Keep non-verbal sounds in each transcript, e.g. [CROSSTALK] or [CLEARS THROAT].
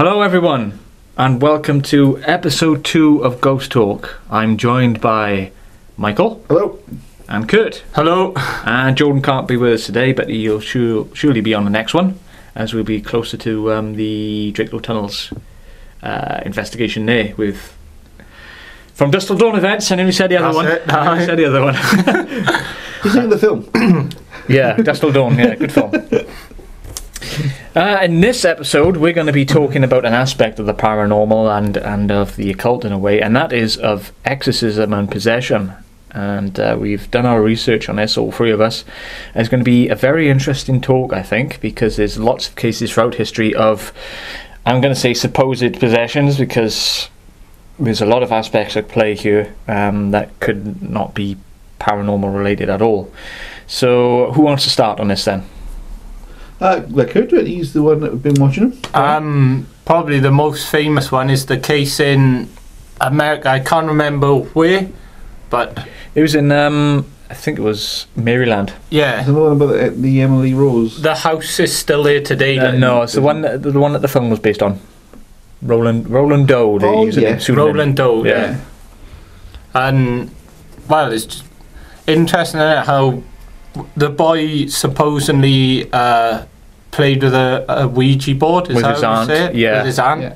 Hello, everyone, and welcome to episode two of Ghost Talk. I'm joined by Michael Hello. and Kurt. Hello. And Jordan can't be with us today, but he'll sure, surely be on the next one, as we'll be closer to um, the Drakelow Tunnels uh, investigation there with. From Dust Till Dawn events, I nearly said the other That's one. it, I nearly said the other one. [LAUGHS] He's in the film. Yeah, Dust Till Dawn. Yeah, good film. [LAUGHS] Uh, in this episode, we're going to be talking about an aspect of the paranormal and and of the occult in a way, and that is of exorcism and possession. And uh, we've done our research on this, all three of us. It's going to be a very interesting talk, I think, because there's lots of cases throughout history of, I'm going to say, supposed possessions, because there's a lot of aspects at play here um, that could not be paranormal related at all. So, who wants to start on this then? Uh, like Kurt, do it. he's the one that we've been watching. Um, probably the most famous one is the case in America. I can't remember where, but It was in, um, I think it was Maryland. yeah, Is the one about the, the Emily Rose? the house is still there today. Uh, no, it's the one that, the one that the film was based on. Roland Roland Doe. Oh, yeah. Roland Doe. Yeah. Yeah. and well, it's just interesting how the boy supposedly uh, played with a, a Ouija board. Is With that his how you aunt, say it? yeah. With his aunt. Yeah.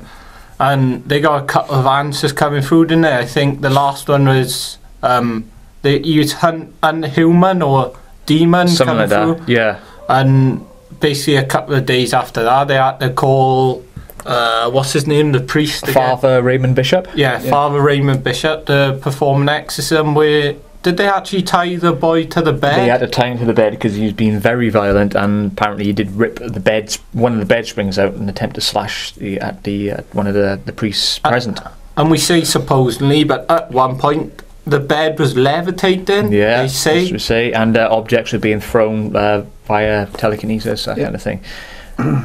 and they got a couple of answers coming through, didn't they? I think the last one was um, they used hun- unhuman or demon Something coming like through, that. Yeah. and basically a couple of days after that, they had to call uh, what's his name, the priest, again. Father Raymond Bishop. yeah, Yeah. Father Raymond Bishop, to perform an exorcism. Where did they actually tie the boy to the bed? They had to tie him to the bed because he's been very violent, and apparently he did rip the bed, one of the bed springs out in an attempt to slash the, at the uh, one of the the priests Uh, present. And we say supposedly, but at one point the bed was levitating. Yeah, they say. as we say, and uh, objects were being thrown uh, via telekinesis, that Yeah. kind of thing. [CLEARS THROAT]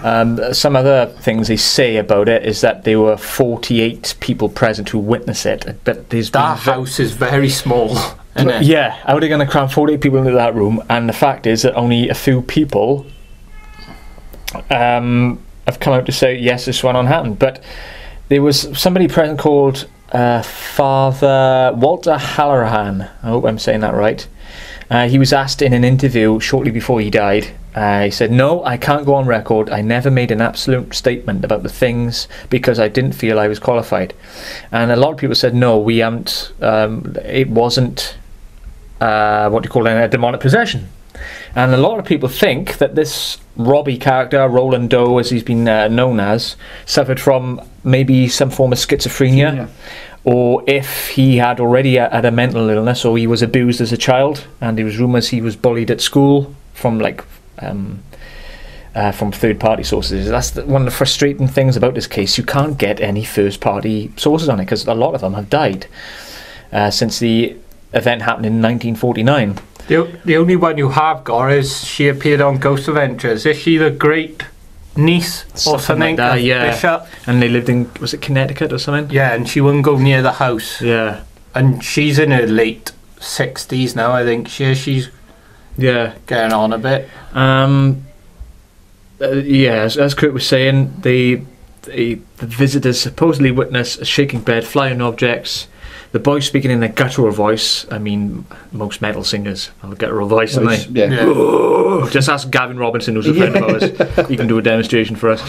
Um, some other things they say about it is that there were 48 people present who witnessed it, but there's That been ve- house is very small, isn't? Yeah, I would have going to cram 48 people into that room? And the fact is that only a few people um, have come out to say, yes, this one on happened. But there was somebody present called uh, Father Walter Halloran. I hope I'm saying that right. Uh, he was asked in an interview shortly before he died. Uh, he said, No, I can't go on record. I never made an absolute statement about the things because I didn't feel I was qualified. And a lot of people said, No, we haven't. Um, it wasn't uh, what do you call it, a demonic possession. And a lot of people think that this Robbie character, Roland Doe, as he's been uh, known as, suffered from maybe some form of schizophrenia, Yeah. or if he had already had a mental illness, or he was abused as a child, and there was rumours he was bullied at school from like. Um, uh, from third-party sources. That's the, one of the frustrating things about this case. You can't get any first-party sources on it because a lot of them have died uh, since the event happened in 1949. The, the only one you have got is she appeared on Ghost Adventures. Is she the great niece or Something something? like that, yeah. Bishop? And they lived in was it Connecticut or something? Yeah, and she wouldn't go near the house. Yeah, And she's in her late 60s now, I think. She, she's yeah. getting on a bit. Um, uh, yeah, as, as Kurt was saying, the, the the visitors supposedly witnessed a shaking bed, flying objects. The boy speaking in a guttural voice. I mean, most metal singers have a guttural voice, don't they? Yeah. Yeah. [LAUGHS] Just ask Gavin Robinson, who's a friend of ours. He can do a demonstration for us.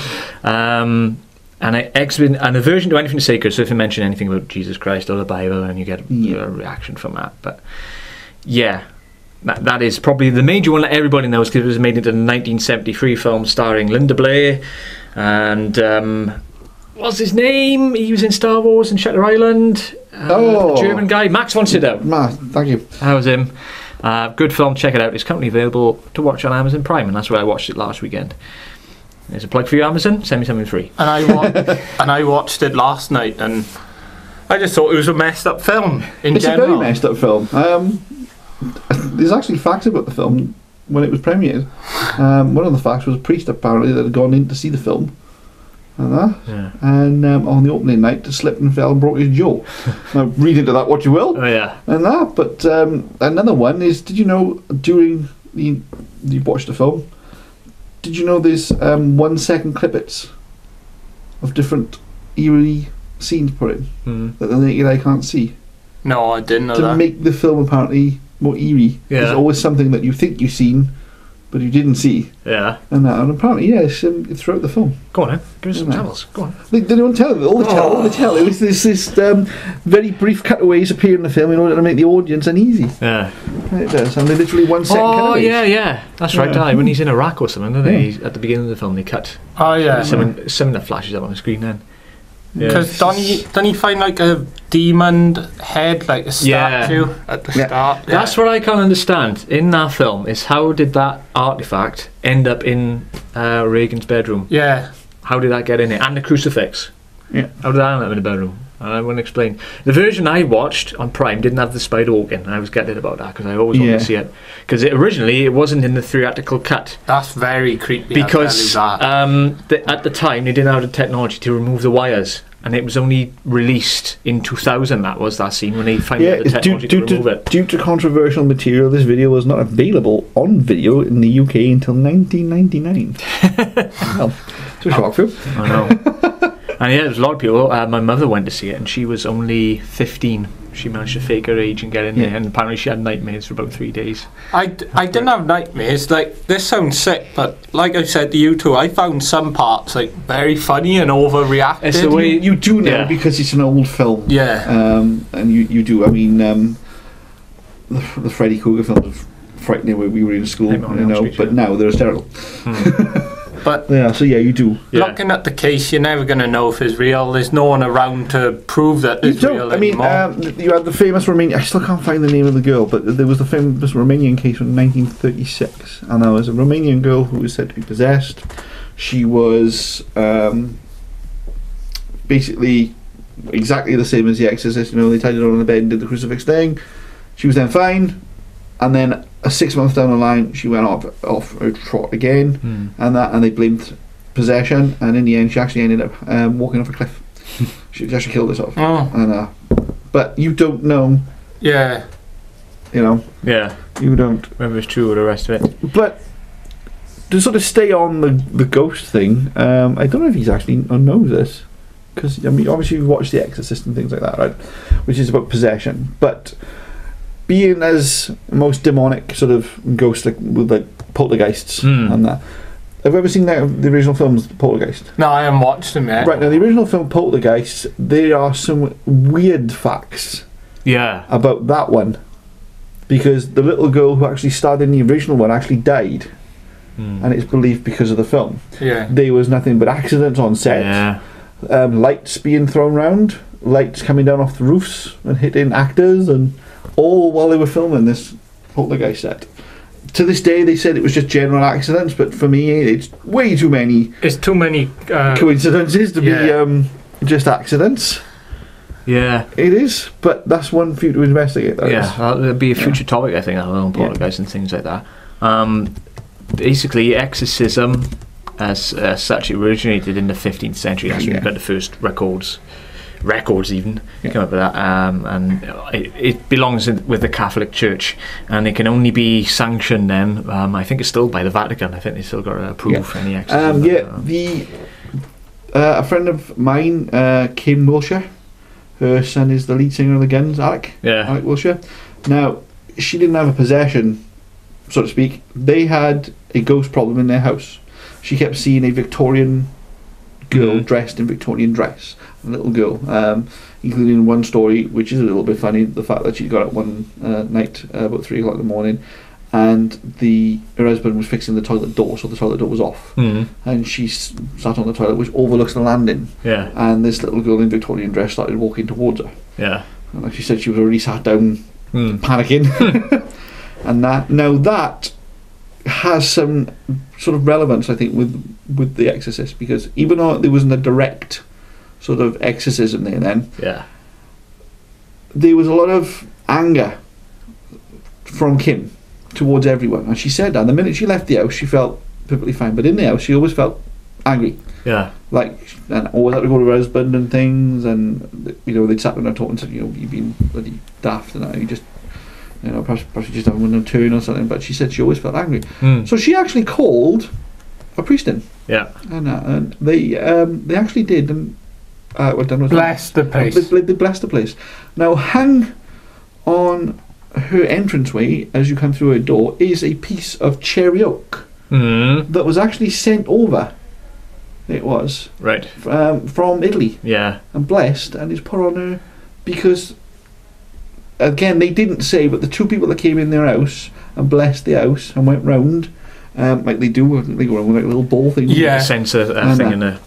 Um, and I exhibit an aversion to anything sacred. So if you mention anything about Jesus Christ or the Bible, and you get Yeah. a reaction from that. But yeah, that, that is probably the major one that everybody knows because it was made into the 1973 film starring Linda Blair and um, what's his name? He was in Star Wars and Shutter Island. Uh, Oh. German guy, Max von Sydow. Ma, thank you. That was him. Uh, good film, check it out. It's currently available to watch on Amazon Prime, and that's where I watched it last weekend. There's a plug for you, Amazon. Send me something free. And I, wa- [LAUGHS] and I watched it last night and I just thought it was a messed up film in It's general. a very messed up film. Um, there's actually facts about the film when it was premiered. Um, one of the facts was a priest apparently that had gone in to see the film. And that. Yeah. And um, on the opening night, slipped and fell and broke his jaw. [LAUGHS] now, read into that what you will. Oh yeah. and that. But um, another one is: Did you know during the you watched the film? Did you know there's um, one second clippets of different eerie scenes put in Mm. that the naked eye can't see No, I didn't know to that. make the film apparently more eerie. Yeah. There's always something that you think you've seen, but you didn't see, Yeah. and that, and apparently, yes, um, throughout the film. Go on then. Give us some Yeah. channels. Go on. They, they don't tell it. All they tell, all they tell, it was this, this um, very brief cutaways appear in the film in order to make the audience uneasy. Yeah. It does, and they literally one second Oh cutaways. yeah, yeah. That's right. Yeah. aye, When he's in Iraq or something, don't Yeah. they? He's- At the beginning of the film, they cut Oh yeah. something, something that flashes up on the screen. Then. Yeah. Because don't he, don't he find like a demon head, like a Yeah. statue at the Yeah. start? That's what I can't understand in that film is how did that artifact end up in uh, Regan's bedroom? Yeah. How did that get in there? And the crucifix. Yeah. How did that end up in the bedroom? And I won't explain. The version I watched on Prime didn't have the spider walking. and I was gutted about that because I always wanted Yeah. to see it. Because it, originally it wasn't in the theatrical cut That's very creepy. I'll because tell you that. um, the, at the time they didn't have the technology to remove the wires. And it was only released in 2000. That was that scene when they finally Yeah, had the it's due, technology due, to remove to, it. due to controversial material, this video was not available on video in the UK until 1999. [LAUGHS] well, it's a shock for you. I know. [LAUGHS] and yeah, there's a lot of people. Uh, my mother went to see it, and she was only 15. She managed to fake her age and get in Yeah. there, and apparently she had nightmares for about three days. I, d- I didn't have nightmares. Like this sounds sick, but like I said to you two, I found some parts like very funny and overreacted. It's the way- You, you do know Yeah. because it's an old film. Yeah. Um, and you, you do. I mean, um, the, the Freddy Krueger films were frightening when we were in school, you know, Street, but yeah. now they're hysterical. [LAUGHS] But Yeah, so yeah, you do. Yeah. looking at the case, you're never gonna know if it's real. There's no one around to prove that You it's real. I mean, anymore. um, you had the famous Romanian. I still can't find the name of the girl, but there was the famous Romanian case from 1936, and there was a Romanian girl who was said to be possessed. She was um, basically exactly the same as the Exorcist. You know, they tied her on the bed and did the crucifix thing. She was then fine, and then a six months down the line, she went off off her trot again, Hmm. and that, and they blamed possession, and in the end, she actually ended up um, walking off a cliff. [LAUGHS] she actually killed herself. oh, And uh, but you don't know, yeah. you know, Yeah, you don't. whether it's true or the rest of it. But to sort of stay on the the ghost thing, um, I don't know if he's actually knows this because I mean, obviously you've watched The Exorcist and things like that, right? Which is about possession, but being as most demonic sort of ghost like with like poltergeists Hmm. and that. Have you ever seen that the original films Poltergeist? No, I haven't watched them yet. Right now, the original film Poltergeist, there are some weird facts Yeah. about that one because the little girl who actually starred in the original one actually died, Hmm. and it's believed because of the film. Yeah. There was nothing but accidents on set, Yeah. um, lights being thrown around, lights coming down off the roofs and hitting actors, and all while they were filming this Poltergeist set. To this day, they said it was just general accidents, but for me, it's way too many It's too many. Uh, coincidences to be yeah. um, just accidents. Yeah. It is, but that's one for you to investigate. That Yeah, is. that'll be a future topic, I think, that on Yeah. poltergeist and things like that. Um, basically, exorcism, as uh, such, it originated in the 15th century. That's when Yeah. we got the first records, records even Yeah. come up with that. Um, and it, it belongs in, with the Catholic Church, and it can only be sanctioned then. Um, I think it's still by the Vatican. I think they still got to approve any exorcism. Um, yeah, the uh, a friend of mine, uh, Kim Wilshire, her son is the lead singer of the Guns, Alec. yeah. Alec Wilshire. Now, she didn't have a possession, so to speak. They had a ghost problem in their house. She kept seeing a Victorian girl Mhm. dressed in Victorian dress, a little girl, um, including one story which is a little bit funny. The fact that she got up one uh, night uh, about three o'clock in the morning, and the her husband was fixing the toilet door, so the toilet door was off, Mm, and she s- sat on the toilet which overlooks the landing, yeah. and this little girl in Victorian dress started walking towards her. Yeah. And like she said, she was already sat down Mm. panicking [LAUGHS] and that now that has some sort of relevance I think with with the exorcist because even though there wasn't a direct sort of exorcism there then Yeah. there was a lot of anger from Kim towards everyone and she said that the minute she left the house she felt perfectly fine but in the house she always felt angry Yeah. like and always had to go to her husband and things and you know they'd sat with her talking to you know you've been bloody daft and that you just you know perhaps, perhaps you just having a turn or something but she said she always felt angry Mm. so she actually called a priest in, Yeah. and, uh, and they um, they actually did and uh, what done was Bless the place. They, they blessed the place. Now, hung on her entranceway as you come through her door is a piece of cherry oak Mm. that was actually sent over. It was Right. um, from Italy Yeah. and blessed, and is put on her because. Again, they didn't say, but the two people that came in their house and blessed the house and went round, um, like they do, they go around with like little ball things. Yeah. A sensor uh, And, thing in a.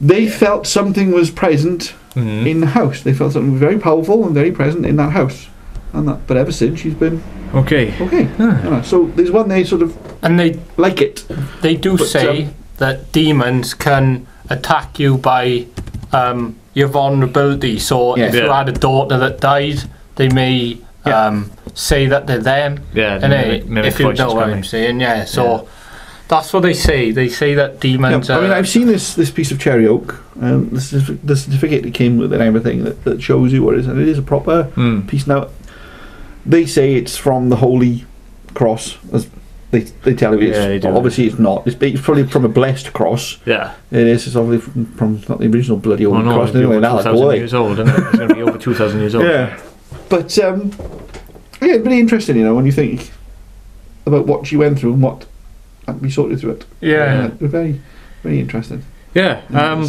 They felt something was present Mm. in the house. They felt something very powerful and very present in that house. And that, but ever since she's been Okay. okay. Ah. You so there's one they sort of And they like it. they do But, say um, that demons can attack you by um, your vulnerability. So Yeah. if you had a daughter that died, they may Yeah. um, say that they're them. Yeah. And mimic- mimic if you know what can't I'm saying, yeah. So Yeah. that's what they say. They say that demons. Yeah, I mean, I've seen this this piece of cherry oak. Um, the, certif- the certificate that came with it and everything that, that shows you what it is, and it is a proper Mm. piece. Now, they say it's from the Holy Cross. As they they tell you, it's, Yeah, they do. obviously it's not. It's, it's probably from a blessed cross. Yeah. It is. It's obviously from, from not the original bloody old Oh, no, cross. it'll be Anyway, now, like, 2,000 years old, isn't it? It's going to be over 2,000 years old. [LAUGHS] Yeah, but um, yeah, it's really interesting, you know, when you think about what she went through and what we sorted through it. yeah. Uh, very, very interesting. Yeah. Um,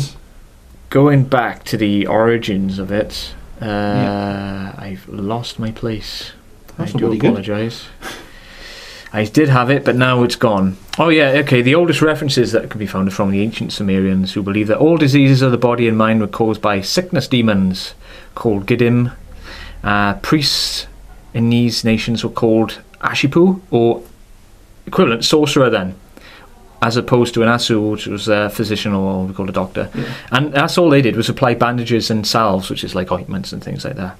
going back to the origins of it, uh, Yeah. I've lost my place. That's I do apologise. I did have it, but now it's gone. Oh yeah, okay. The oldest references that can be found are from the ancient Sumerians, who believed that all diseases of the body and mind were caused by sickness demons called Giddim. Uh, priests in these nations were called Ashipu, or equivalent sorcerer then, as opposed to an Asu, which was a physician or we call a doctor. Yeah. And that's all they did was apply bandages and salves, which is like ointments and things like that.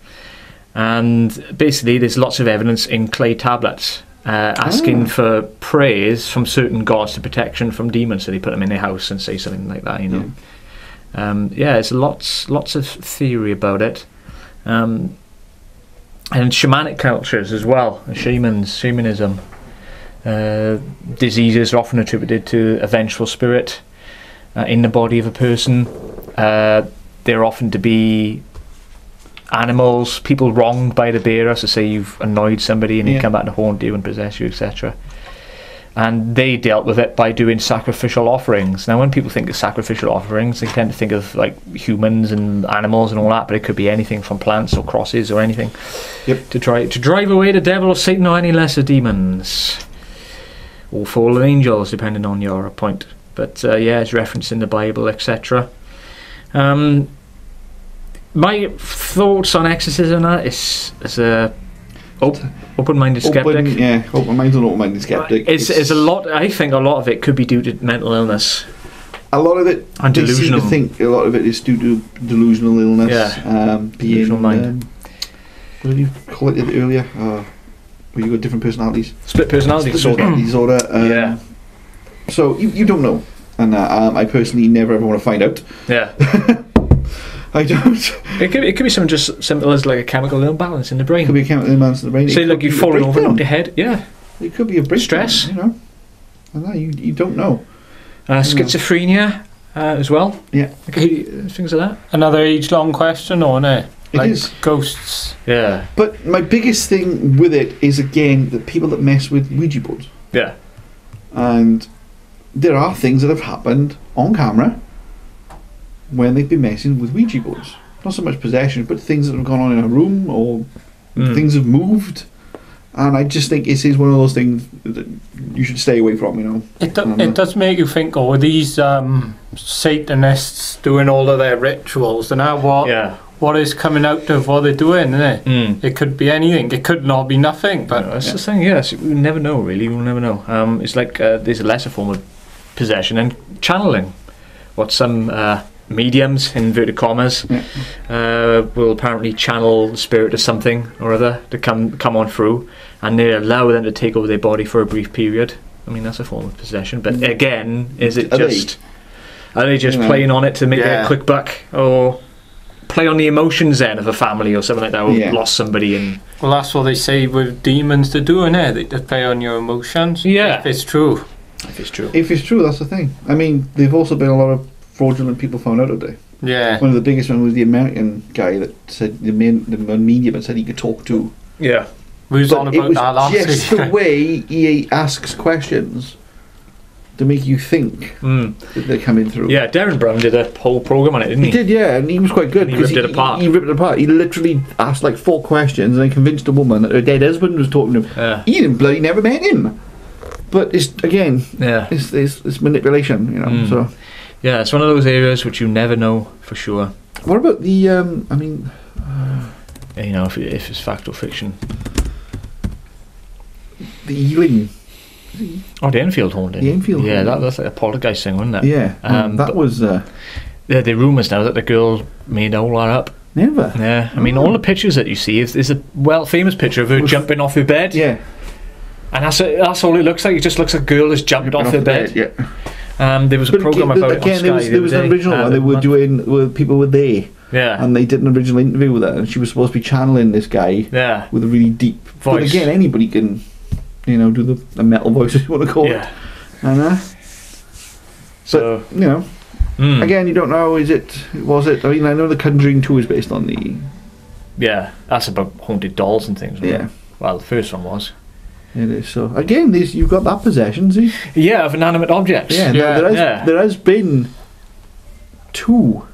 And basically, there's lots of evidence in clay tablets uh, asking Ah. for prayers from certain gods to protection from demons. So they put them in their house and say something like that, you know. Um, yeah, there's lots lots of theory about it. Um, and shamanic cultures as well, shamans, shamanism. Uh, diseases are often attributed to a vengeful spirit uh, in the body of a person. Uh, they're often to be animals, people wronged by the bearer, so say you've annoyed somebody and they Yeah. come back to haunt you and possess you, etc. And they dealt with it by doing sacrificial offerings. Now, when people think of sacrificial offerings, they tend to think of like humans and animals and all that, but it could be anything from plants or crosses or anything Yep. to try to drive away the devil or Satan or any lesser demons or fallen angels, depending on your point. But uh, yeah, it's referenced in the Bible, etc. Um, my thoughts on exorcism uh, is as a open-minded skeptic. Open, yeah, open minded and open minded skeptic. It's, it's a lot. I think a lot of it could be due to mental illness A lot of it, and delusional. to think a lot of it is due to delusional illness. Yeah. Um, being, Delusional mind. Um, what did you call it earlier? Uh, where you got different personalities. Split personality Split disorder. disorder. [CLEARS THROAT] Um, Yeah. So you, you don't know. And uh, um, I personally never ever want to find out. Yeah, [LAUGHS] I don't. it could it could be something just simple as like a chemical imbalance in the brain. It could be a chemical imbalance in the brain. It Say could like you've fallen over, breakdown. knocked your head. Yeah, It could be a breakdown. Stress. You know. And that you you don't know. uh, schizophrenia uh, as well. Yeah. It could be, uh, things like that. Another age-long question, on it? It like is. ghosts. Yeah, But my biggest thing with it is again the people that mess with Ouija boards. yeah, And there are things that have happened on camera when they've been messing with Ouija boards. Not so much possession, but things that have gone on in a room or Mm. things have moved. And I just think it is one of those things that you should stay away from, you know. It, do, it does make you think, oh, are these um, Satanists doing all of their rituals? And now what, yeah. what is coming out of what they're doing, isn't it? Mm. It could be anything. It could not be nothing. But that's the thing. Yes, we never know. Really, we'll never know. Um, it's like uh, there's a lesser form of possession and channeling. What some uh, mediums, in inverted commas, Yeah. uh, will apparently channel the spirit of something or other to come come on through, and they allow them to take over their body for a brief period. I mean, that's a form of possession. But Mm. again, is it Are they? just are they just You know. playing on it to make Yeah. a quick buck, or play on the emotions then of a family or something like that, or Yeah. lost somebody and well, that's what they say with demons to do, innit? it they play on your emotions. Yeah. If it's true. If it's true. If it's true, that's the thing. I mean, there've also been a lot of fraudulent people found out today. Yeah. One of the biggest one was the American guy that said the main the medium that said he could talk to. Yeah. We was on But it was that last just week. the [LAUGHS] way he asks questions to make you think Mm. that they're coming through. Yeah, Derren Brown did a whole program on it, didn't he? He did, yeah, and he was quite good. And he 'cause ripped it apart. He, ripped it apart. He literally asked like four questions and then convinced a woman that her dead husband was talking to him. Yeah. He didn't bloody never met him. But it's again, Yeah. it's it's, it's manipulation, you know. Mm. So Yeah, it's one of those areas which you never know for sure. what about the? Um, I mean, You know, if, if it's fact or fiction. the Ealing. Oh, the Enfield haunting. The Enfield Yeah, that, that's like a poltergeist thing, wasn't it? Yeah, Um, that was uh, Yeah, the rumours now that the girl made all that up. never. Yeah, I mean, all the pictures that you see is, is a well famous picture of her jumping off her bed. Yeah, And that's, that's all it looks like. It just looks like a girl has jumped off her bed. Yeah, Um, there was a program again, about again Sky there was the there was an original Uh, one they were doing with people were there, Yeah, and they did an original interview with her, and she was supposed to be channeling this guy yeah, with a really deep voice. But again, anybody can, you know, do the, the metal voice [LAUGHS] if you want to call yeah. it. And uh, So, you know, mm, again, you don't know. Is it? Was it? I mean, I know the Conjuring Two is based on the. yeah, that's about haunted dolls and things. Yeah, it? Well, the first one was. It is. So again, this you've got that possession. See, Yeah, of inanimate objects. yeah, Yeah, there, there has yeah. there has been two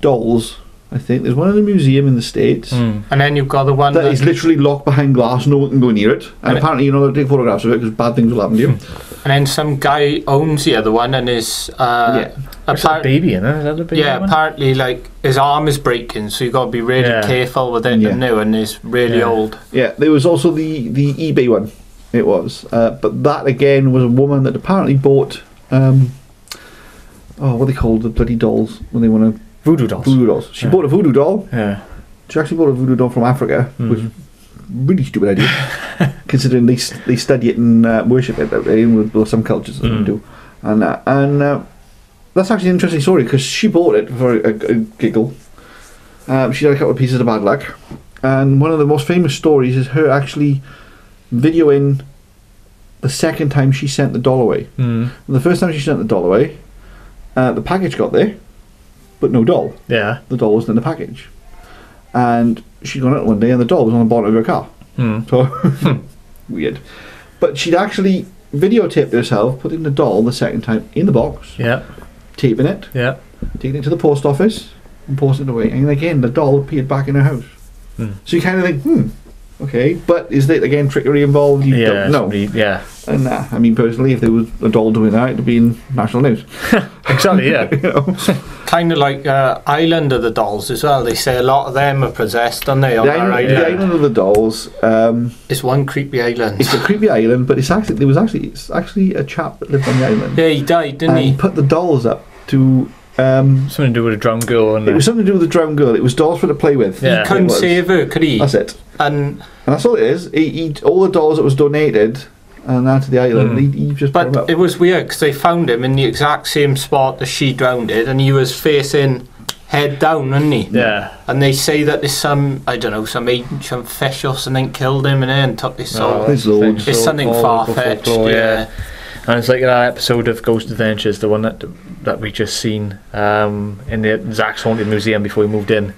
dolls. I think there's one in the museum in the states. Mm. And then you've got the one That that is literally locked behind glass, no one can go near it. And And it- apparently, you know, they take photographs of it because bad things will happen to you. [LAUGHS] and then some guy owns the other one and is uh Yeah. What's that baby in there? Is that the baby yeah, one? apparently like his arm is breaking, so you got to be really Yeah. careful with it Yeah. and new and it's really Yeah. old. Yeah, there was also the the eBay one. It was, uh, but that again was a woman that apparently bought. Um, oh, what are they called? The bloody dolls when they want to Voodoo dolls. voodoo dolls. She Yeah. bought a voodoo doll. Yeah. She actually bought a voodoo doll from Africa, which Mhm. really stupid idea, [LAUGHS] considering they they study it and uh, worship it that way with, some cultures that Mm. do, and uh, and uh, that's actually an interesting story because she bought it for a, a giggle. Um, she had a couple of pieces of bad luck, and one of the most famous stories is her actually videoing the second time she sent the doll away. Mm. And the first time she sent the doll away, uh, the package got there, but no doll. Yeah. The doll wasn't in the package, and she'd gone out one day and the doll was on the bonnet of her car. Mm. So [LAUGHS] weird. But she'd actually videotaped herself putting the doll the second time in the box, Yeah. taping it, Yeah. taking it to the post office, and posting it away. And again, the doll appeared back in her house. Hmm. So you kind of think, hmm, okay. But is there again trickery involved? You yeah. don't know. somebody- yeah. And uh, I mean, personally, if there was a doll doing that, it'd be in national news. [LAUGHS] Exactly. Yeah. [LAUGHS] you know, [LAUGHS] Kind of like uh, Island of the Dolls as well. They say a lot of them are possessed, don't they? On the, island, island. the island of the dolls. Um, It's one creepy island. it's a creepy island, but it's actually there was actually it's actually a chap that lived on the island. Yeah, he died, didn't and he? put the dolls up to. Um, Something to do with a drum girl and it was something to do with a drowned girl. It was dolls for her to play with. Yeah. He couldn't save her, could he? That's it. And And that's all it is. He, he, all the dolls that was donated and that to the island, Mm. he, he just but up. it was weird because they found him in the exact same spot that she drowned in, and he was facing head down, wasn't he? yeah. And they say that there's some, I don't know, some ancient fish or something killed him and then took his soul. Oh, There's loads. it's something far fetched. folklore, Yeah. And it's like that episode of Ghost Adventures, the one that that we just seen um, in the Zak's Haunted Museum before we moved in,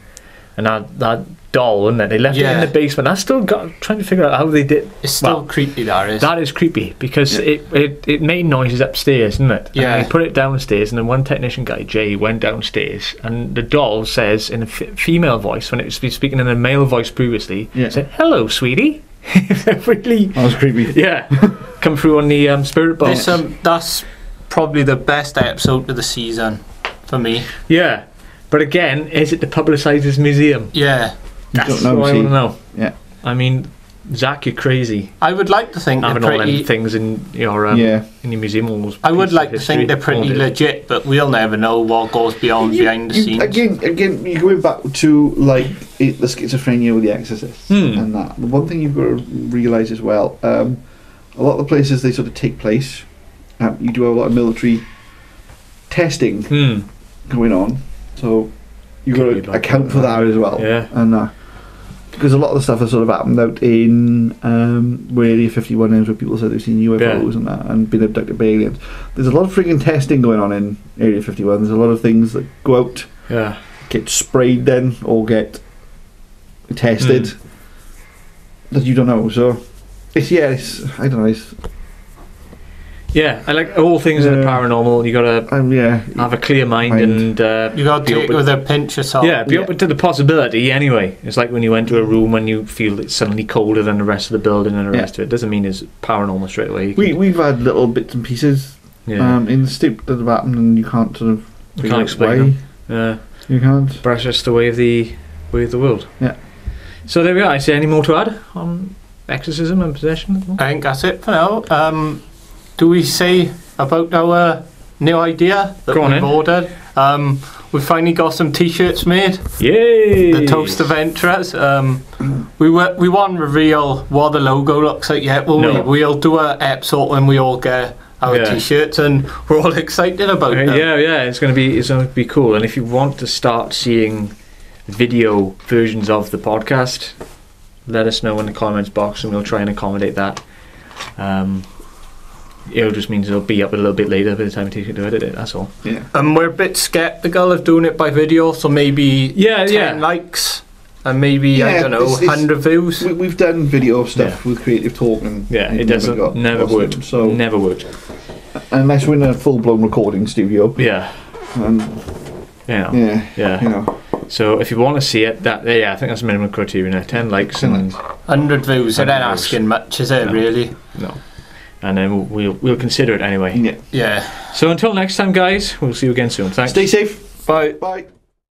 and that that doll, wasn't it? They left it in the basement. I still got trying to figure out how they did. It's still Well, creepy, that is. That is creepy because Yeah. it, it it made noises upstairs, didn't it? Yeah. And they put it downstairs, and then one technician guy, Jay, went downstairs, and the doll says in a f- female voice when it was speaking in a male voice previously, Yeah. said, "Hello, sweetie." [LAUGHS] really, that was creepy. yeah, [LAUGHS] come through on the um, spirit box. Um, that's probably the best episode of the season for me. Yeah, but again, is it to publicise this museum? Yeah. You That's don't know, what I see. want to know. Yeah. I mean, Zak, you're crazy I would like to think they're having all them pretty. things in your um, yeah. in your museum. All I would like to think they're pretty legit, but we'll never know what goes beyond You- behind the you- scenes. Again, again, you're going back to like it, the schizophrenia with the Exorcist Hmm. and that. The one thing you've got to realise as well, um, a lot of the places they sort of take place, you do have a lot of military testing Hmm. going on, so you've got to like account for that as well. Yeah. And uh, because a lot of the stuff has sort of happened out in um, where Area 51 is, where people said they've seen UFOs Yeah. and that and been abducted by aliens. There's a lot of freaking testing going on in Area 51. There's a lot of things that go out, Yeah. get sprayed then, or get tested Hmm. that you don't know. So it's yeah, it's I don't know. It's Yeah, I like all things in the paranormal. You gotta um, yeah, have a clear mind, Mind. and uh, You got to be take it with a pinch of salt. yeah, be Yeah. open to the possibility. Anyway, it's like when you enter a room and you feel it's suddenly colder than the rest of the building and the Yeah. rest of it. Doesn't mean it's paranormal straight away. You we we've had little bits and pieces yeah, um, in the stoop that have happened, and you can't sort of You can't explain why. them. yeah. You can't. But that's just the way of the way of the world. Yeah. So there we are. Is there any more to add on exorcism and possession? I think that's it for now. Um, do we say about our new idea that Go on we've ordered? Um, we finally got some T-shirts made. Yay! The Toast Adventurers. Um, we wa- we won't reveal what the logo looks like yet, will No. we? We'll do a episode when we all get our Yeah. T-shirts, and we're all [LAUGHS] excited about Uh, yeah, yeah, it's gonna be it's gonna be cool. And if you want to start seeing video versions of the podcast, let us know in the comments box, and we'll try and accommodate that. Um, it just means it'll be up a little bit later by the time you take it to edit it. That's all. Yeah. And we're a bit skeptical of doing it by video, so maybe Yeah, 10 yeah. likes and maybe I don't know, it's- it's- 100 views. We, we've done video stuff with creative talk and Yeah, it doesn't got never awesome. worked. So never worked. unless we're in a full blown recording studio, Yeah, and you know. yeah, Yeah. you know, So if you want to see it, that yeah, I think that's the minimum criteria. Now. Ten likes 10 and 100 views, it 100 ain't views. asking much, is it, No. really? no, and then we'll, we'll we'll consider it anyway. yeah. Yeah. So until next time, guys, we'll see you again soon. Thanks. Stay safe. Bye. Bye.